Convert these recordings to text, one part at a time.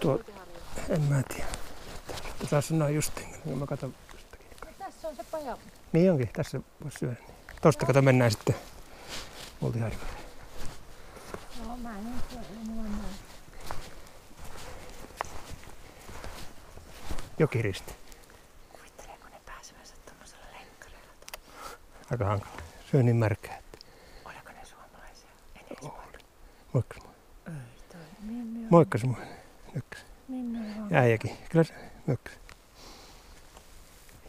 Tuo, en mä tiedä. Tuossa sanoa justiin, kun mä katson jostakin. Tässä on se paja. Niin onkin, tässä voisi syödä. Niin. Tosta kato mennään sitten multiharjoille. Joo, mä en näin. Jokiristi. Kuvitteleeko ne pääsevänsä tommosella lenkkareilla? Aika hankala. Se on niin märkää. että- Oliko ne suomalaisia? En edes moikka. Moikkas mua. Ei toi. Minne on? Moikkas. Minne on? Ja äijäkin. Kyllä se nykäs.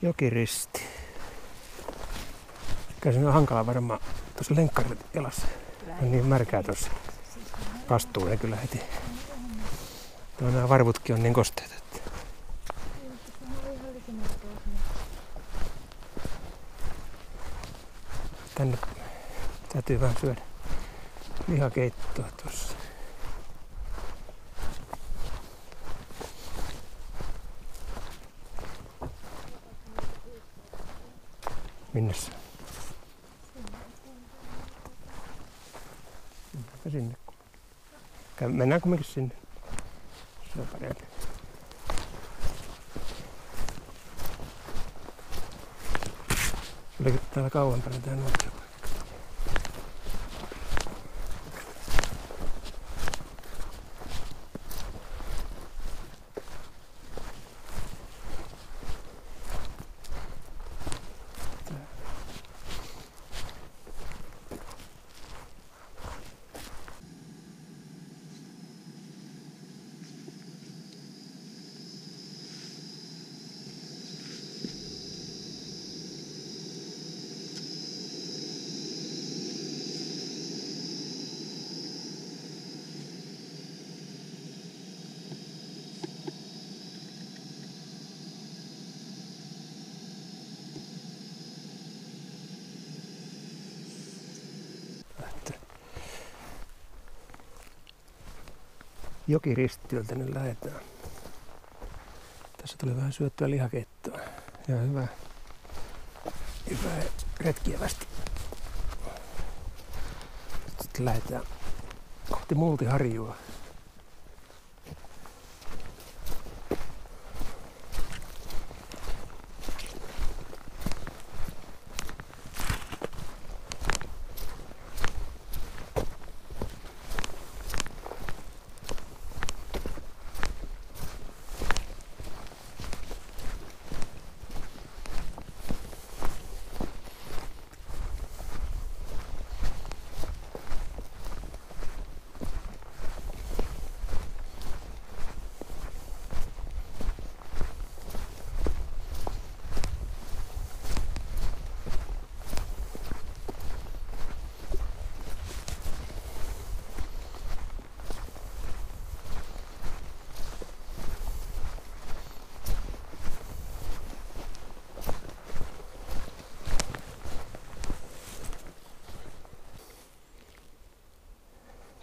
Jokiristi. Kyllä se on hankala varmaan tuossa lenkkarit jalassa. On niin märkää tuossa. Kastuu ne kyllä heti. Tuo nämä varvutkin on niin kosteita. Että tänne täytyy vähän syödä lihakeittoa tuossa. Minne se? Mennäänkö sinne? Mennään kumminkin sinne. Se on parempi. Oliko täällä kauempana tää nuotio? Jokiristiöltä nyt lähdetään. Tässä tuli vähän syöttyä lihakeittoa. Ja hyvä, hyvä retkievästi. Sitten lähdetään kohti multiharjua.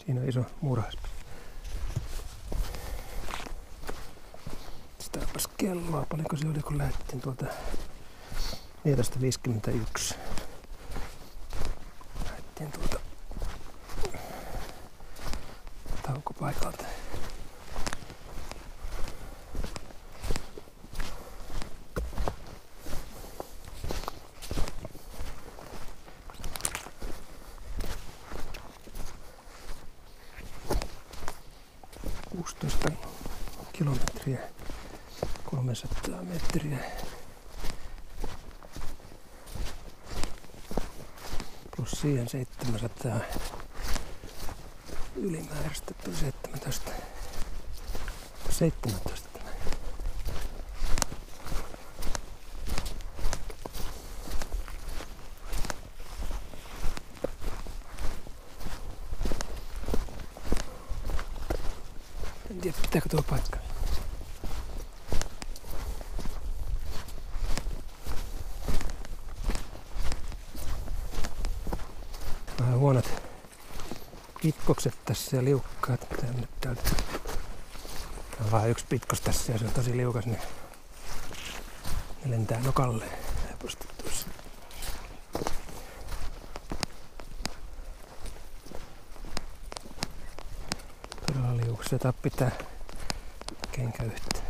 Siinä on iso muurahais. Sitäpäs kelloa, paljonko se oli kun lähdettiin tuolta 14.51. Lähdettiin tuolta taukopaikalta. Metriä. Plus siihen 700 ylimääräistä tuli 17. 17 tämä. En tiedä, pitääkö tuo paikka. Vähän huonot pitkokset tässä ja liukkaat. Mitä nyt täältä? Tää on vaan yksi pitkos tässä ja se on tosi liukas, niin ne lentää nokalle. Todella. Jota pitää kenkä yhtään.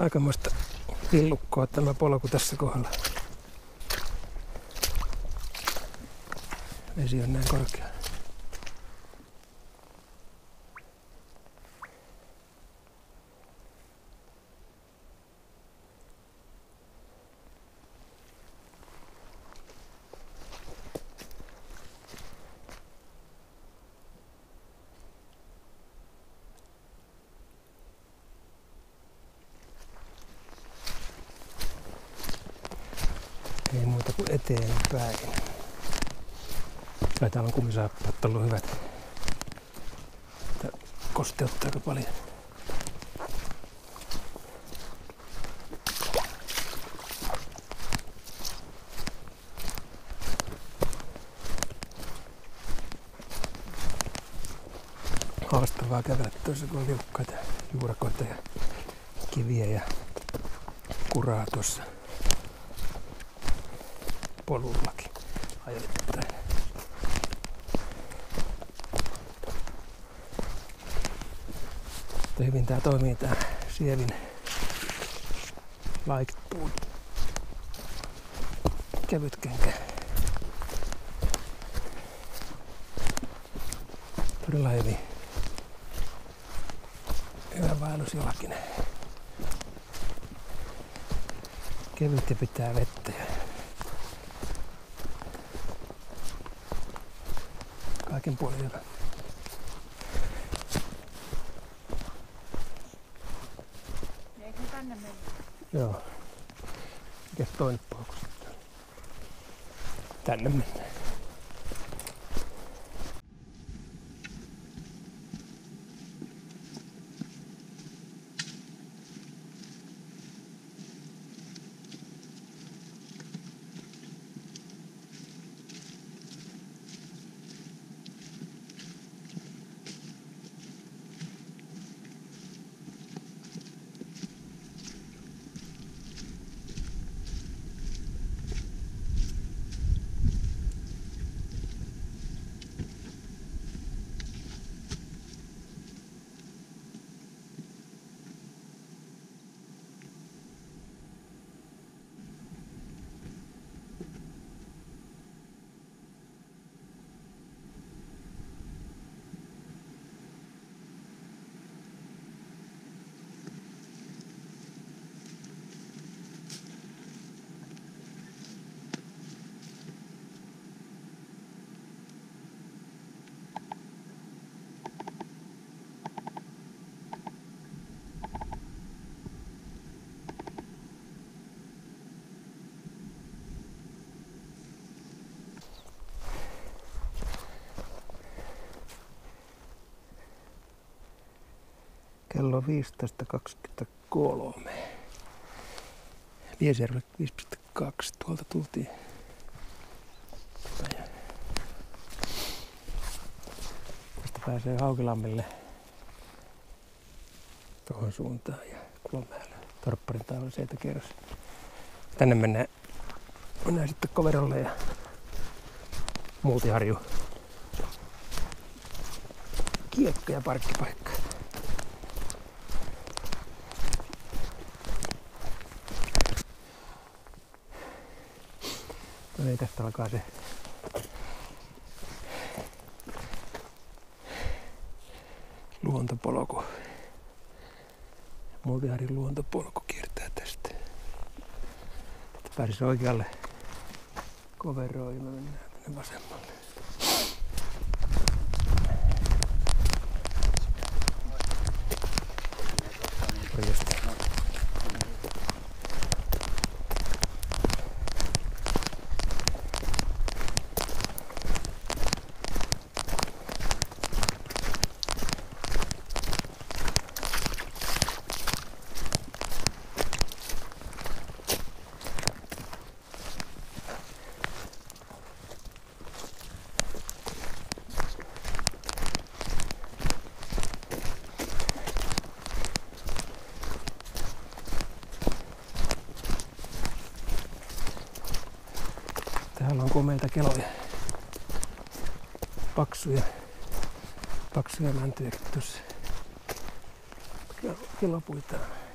Aikamoista lillukkoa tämä polku tässä kohdalla. Vesi on näin korkea. Eteenpäin. Kai täällä on kumisaappaat ollut hyvät. Kosteuttaa aika paljon. Haastavaa kävellä tuossa, kun on liukkaita juurakoita ja kiviä ja kuraa tuossa polullakin ajoittain. Mutta hyvin tää toimii tää sievin laiktuun kevyt kenkä. Todella hyvin. Hyvä vaellusjalkinen. Kevyt ja pitää vettä. ja kaiken puolin hyvä. Eikö ne tänne mennä? Joo. Mikäs toinen polku sitten? Tänne mennään. Kello 15.23. Piesjärve 5.2. Tuolta tultiin. Tästä pääsee Haukilammille tuohon suuntaan ja Kulomäelle. Torpparin taivaan seitä kerros. Tänne mennään, mennään sitten koverolle ja Muutiharju. Kiekko ja parkkipaikka. No niin, tästä alkaa se luontopolku. Muutiharin luontopolku kiertää tästä. Tästä oikealle koveroon ja me mennään vasemmalle. Morjesta. Täällä on komeita keloja. Paksuja, paksuja mäntyjä tuossa. Kel- Kelopuita. on.